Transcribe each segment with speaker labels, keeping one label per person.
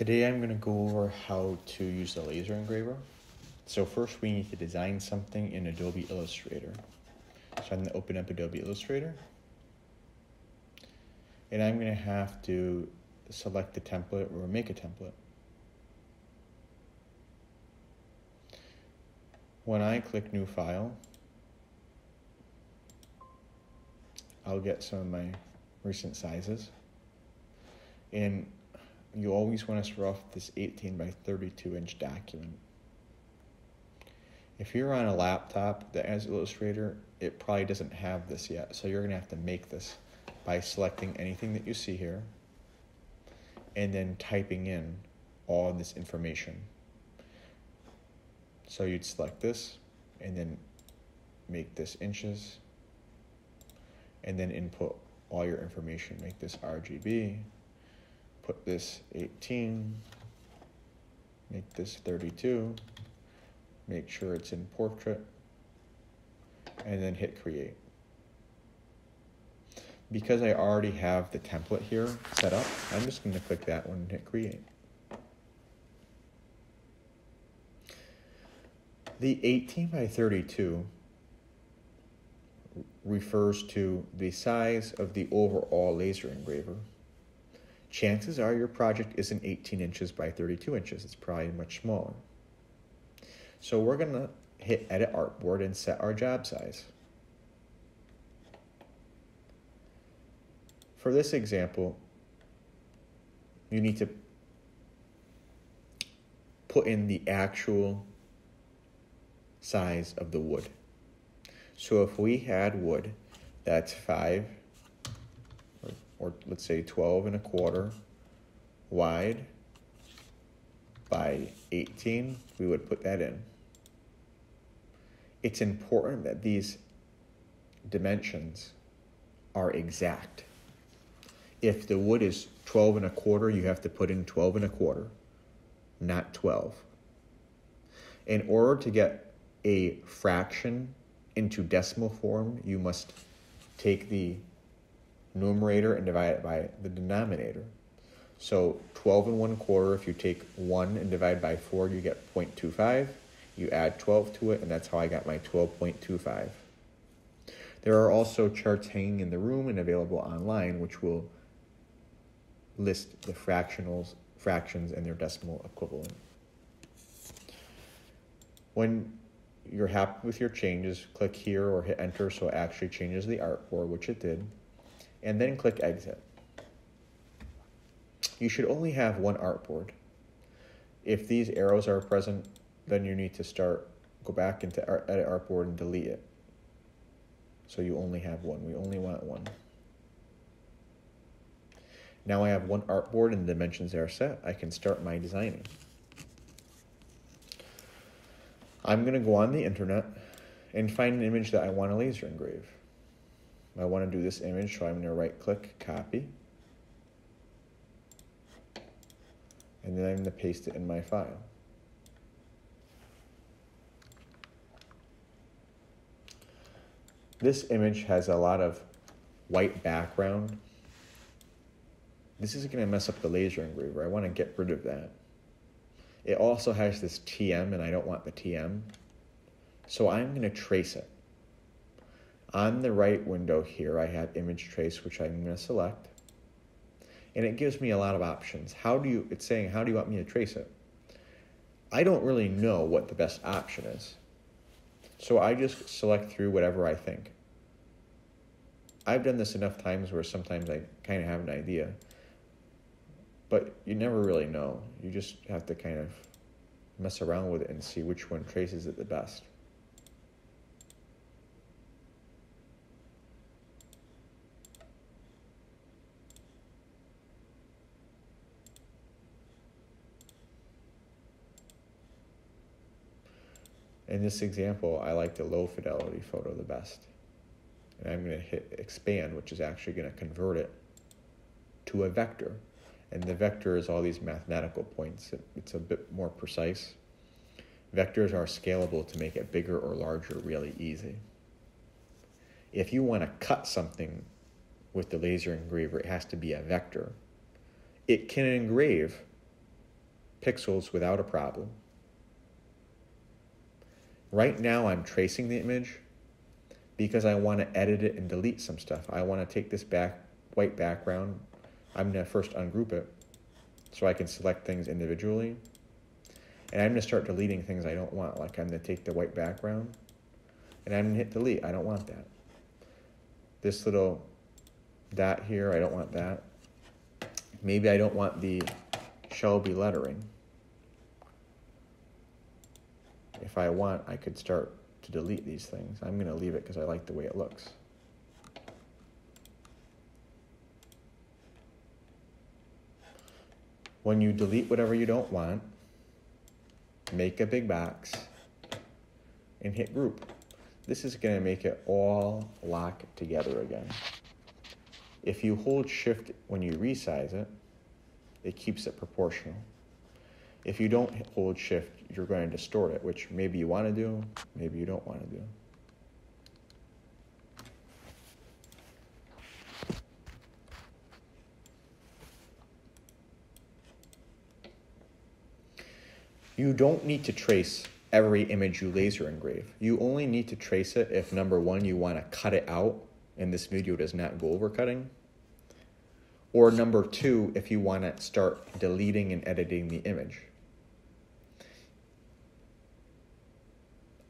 Speaker 1: Today I'm going to go over how to use the laser engraver. So first we need to design something in Adobe Illustrator. So I'm going to open up Adobe Illustrator. And I'm going to have to select the template or make a template. When I click New File, I'll get some of my recent sizes. And you always want to start off this 18 by 32 inch document. If you're on a laptop that has Illustrator, it probably doesn't have this yet. So you're going to have to make this by selecting anything that you see here and then typing in all this information. So you'd select this and then make this inches and then input all your information. Make this RGB put this 18, make this 32, make sure it's in portrait, and then hit create. Because I already have the template here set up, I'm just going to click that one and hit create. The 18 by 32 refers to the size of the overall laser engraver chances are your project isn't 18 inches by 32 inches. It's probably much smaller. So we're going to hit Edit Artboard and set our job size. For this example, you need to put in the actual size of the wood. So if we had wood that's 5 or let's say 12 and a quarter wide by 18, we would put that in. It's important that these dimensions are exact. If the wood is 12 and a quarter, you have to put in 12 and a quarter, not 12. In order to get a fraction into decimal form, you must take the numerator and divide it by the denominator. So 12 and 1 quarter, if you take 1 and divide by 4, you get 0.25. You add 12 to it, and that's how I got my 12.25. There are also charts hanging in the room and available online, which will list the fractionals, fractions and their decimal equivalent. When you're happy with your changes, click here or hit enter so it actually changes the artboard, which it did and then click Exit. You should only have one artboard. If these arrows are present, then you need to start, go back into art, Edit Artboard and delete it. So you only have one. We only want one. Now I have one artboard and the dimensions are set. I can start my designing. I'm going to go on the internet and find an image that I want to laser engrave. I want to do this image, so I'm going to right click, copy. And then I'm going to paste it in my file. This image has a lot of white background. This is going to mess up the laser engraver. I want to get rid of that. It also has this TM, and I don't want the TM. So I'm going to trace it. On the right window here, I have image trace, which I'm going to select. And it gives me a lot of options. How do you, it's saying, how do you want me to trace it? I don't really know what the best option is. So I just select through whatever I think. I've done this enough times where sometimes I kind of have an idea. But you never really know. You just have to kind of mess around with it and see which one traces it the best. In this example, I like the low fidelity photo the best. And I'm going to hit expand, which is actually going to convert it to a vector. And the vector is all these mathematical points. It's a bit more precise. Vectors are scalable to make it bigger or larger really easy. If you want to cut something with the laser engraver, it has to be a vector. It can engrave pixels without a problem. Right now I'm tracing the image because I want to edit it and delete some stuff. I want to take this back white background. I'm going to first ungroup it so I can select things individually. And I'm going to start deleting things I don't want. Like I'm going to take the white background and I'm going to hit delete. I don't want that. This little dot here, I don't want that. Maybe I don't want the Shelby lettering. If I want, I could start to delete these things. I'm going to leave it because I like the way it looks. When you delete whatever you don't want, make a big box and hit group. This is going to make it all lock together again. If you hold shift when you resize it, it keeps it proportional. If you don't hold shift, you're going to distort it, which maybe you want to do, maybe you don't want to do. You don't need to trace every image you laser engrave. You only need to trace it if number one, you want to cut it out, and this video does not go over cutting. Or number two, if you want to start deleting and editing the image.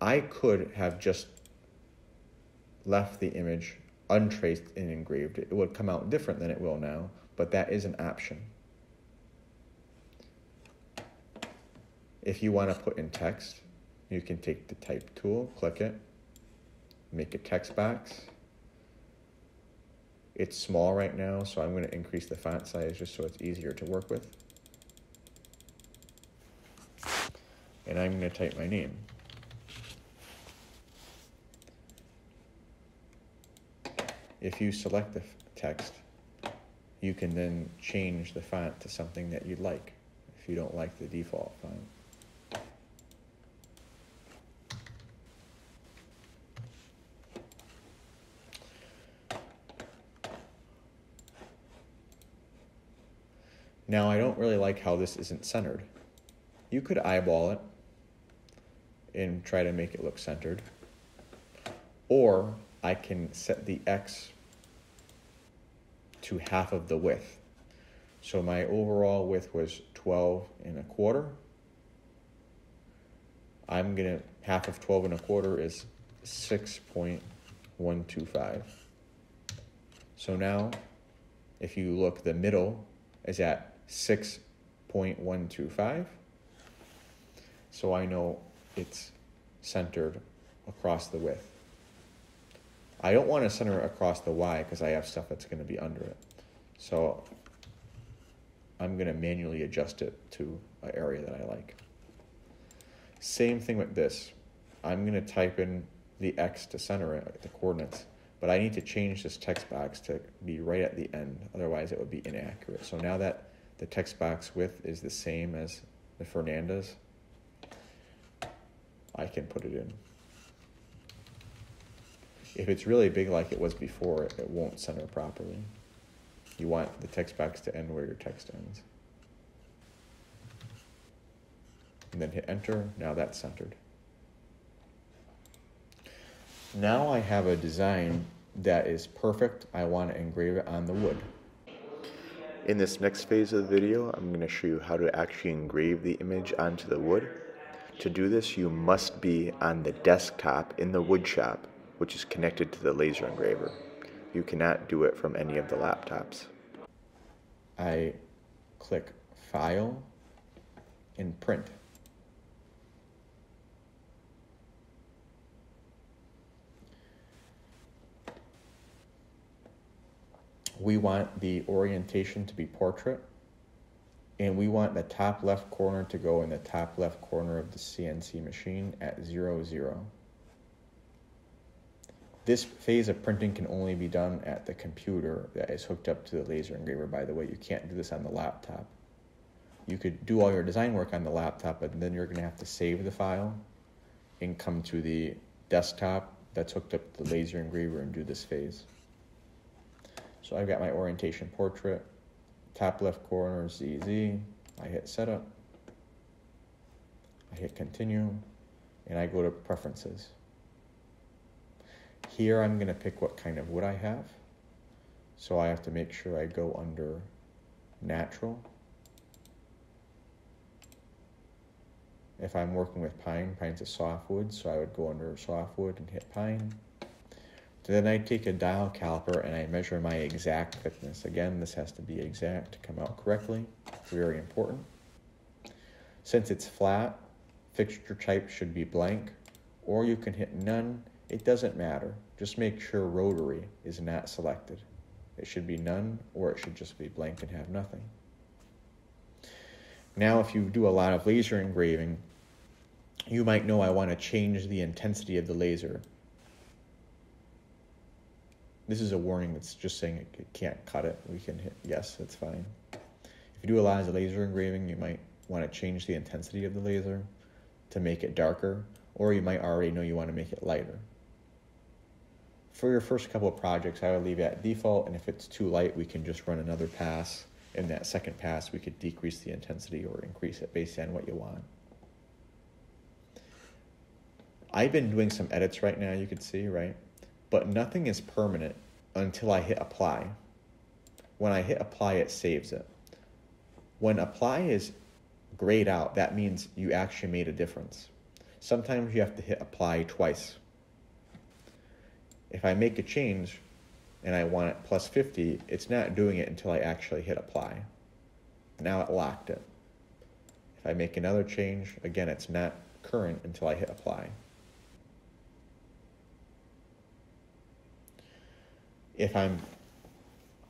Speaker 1: I could have just left the image untraced and engraved. It would come out different than it will now, but that is an option. If you want to put in text, you can take the type tool, click it, make a text box. It's small right now, so I'm going to increase the font size just so it's easier to work with. And I'm going to type my name. If you select the text, you can then change the font to something that you'd like if you don't like the default font. Now, I don't really like how this isn't centered. You could eyeball it and try to make it look centered. Or I can set the X to half of the width. So my overall width was 12 and a quarter. I'm gonna, half of 12 and a quarter is 6.125. So now, if you look, the middle is at 6.125. So I know it's centered across the width. I don't want to center it across the Y because I have stuff that's going to be under it. So I'm going to manually adjust it to an area that I like. Same thing with this. I'm going to type in the X to center it, the coordinates, but I need to change this text box to be right at the end. Otherwise, it would be inaccurate. So now that the text box width is the same as the Fernandez, I can put it in. If it's really big like it was before, it won't center properly. You want the text box to end where your text ends. And then hit enter, now that's centered. Now I have a design that is perfect. I want to engrave it on the wood. In this next phase of the video, I'm going to show you how to actually engrave the image onto the wood. To do this, you must be on the desktop in the wood shop which is connected to the laser engraver. You cannot do it from any of the laptops. I click File and Print. We want the orientation to be portrait and we want the top left corner to go in the top left corner of the CNC machine at zero zero. This phase of printing can only be done at the computer that is hooked up to the laser engraver, by the way. You can't do this on the laptop. You could do all your design work on the laptop, but then you're going to have to save the file and come to the desktop that's hooked up to the laser engraver and do this phase. So I've got my orientation portrait, top left corner ZZ. I hit setup. I hit continue, and I go to preferences. Here I'm going to pick what kind of wood I have. So I have to make sure I go under natural. If I'm working with pine, pine's a softwood, so I would go under softwood and hit pine. Then I take a dial caliper and I measure my exact thickness. Again, this has to be exact to come out correctly. Very important. Since it's flat, fixture type should be blank, or you can hit none. It doesn't matter. Just make sure rotary is not selected. It should be none, or it should just be blank and have nothing. Now, if you do a lot of laser engraving, you might know I want to change the intensity of the laser. This is a warning that's just saying it can't cut it. We can hit yes, that's fine. If you do a lot of laser engraving, you might want to change the intensity of the laser to make it darker, or you might already know you want to make it lighter. For your first couple of projects, I would leave it at default, and if it's too light, we can just run another pass. In that second pass, we could decrease the intensity or increase it based on what you want. I've been doing some edits right now, you can see, right? But nothing is permanent until I hit apply. When I hit apply, it saves it. When apply is grayed out, that means you actually made a difference. Sometimes you have to hit apply twice. If I make a change and I want it plus 50, it's not doing it until I actually hit apply. Now it locked it. If I make another change, again, it's not current until I hit apply. If I'm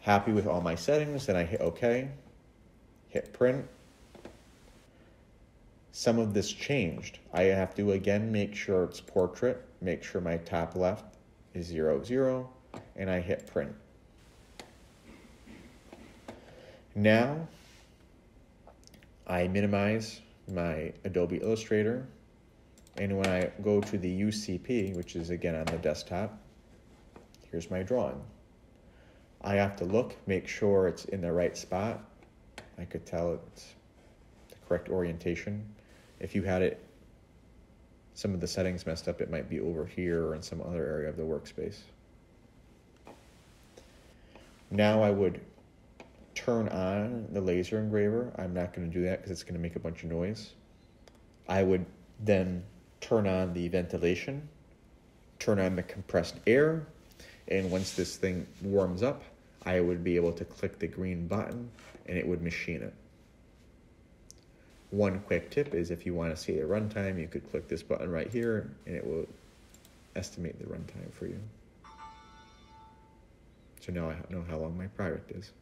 Speaker 1: happy with all my settings, then I hit OK, hit print. Some of this changed. I have to again make sure it's portrait, make sure my top left is zero, zero, and I hit print. Now, I minimize my Adobe Illustrator, and when I go to the UCP, which is again on the desktop, here's my drawing. I have to look, make sure it's in the right spot. I could tell it's the correct orientation. If you had it some of the settings messed up, it might be over here or in some other area of the workspace. Now I would turn on the laser engraver. I'm not going to do that because it's going to make a bunch of noise. I would then turn on the ventilation, turn on the compressed air, and once this thing warms up, I would be able to click the green button and it would machine it. One quick tip is if you want to see the runtime, you could click this button right here and it will estimate the runtime for you. So now I know how long my product is.